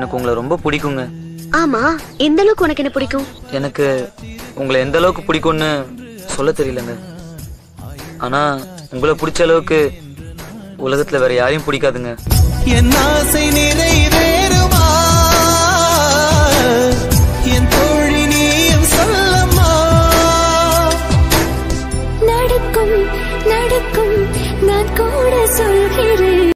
எனக்கு உங்களை ரொம்ப பிடிக்குங்க. ஆமா எந்த அளவுக்கு உனக்கு என்ன பிடிக்கும்? எனக்கு உங்களை எந்த அளவுக்கு பிடிக்கும்னு சொல்ல தெரியலங்க. ஆனா உங்களை பிடிச்ச அளவுக்கு உலகத்துல வேற யாரையும் பிடிக்காதுங்க. என் ஆசை நிறைவேறுமா? என் தோழி நீயும் சொல்லம்மா நடக்கும் நடக்கும்.